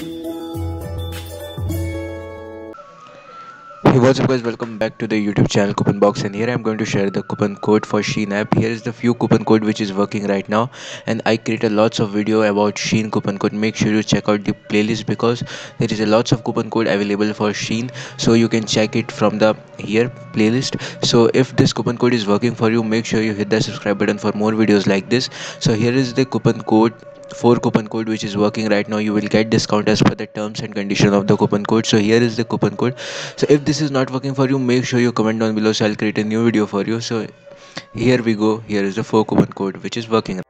Hey what's up guys? Welcome back to the youtube channel coupon box. And here i'm going to share the coupon code for Shein app. Here is the few coupon code which is working right now. And i created lots of video about Shein coupon code. Make sure you check out the playlist because there is a lots of coupon code available for Shein so you can check it from the here playlist. So if this coupon code is working for you make sure you hit the subscribe button for more videos like this. So here is the coupon code for coupon code which is working right now you will get discount as per the terms and condition of the coupon code. So here is the coupon code. So if this is not working for you make sure you comment down below. So i'll create a new video for you. So here we go. Here is the four coupon code which is working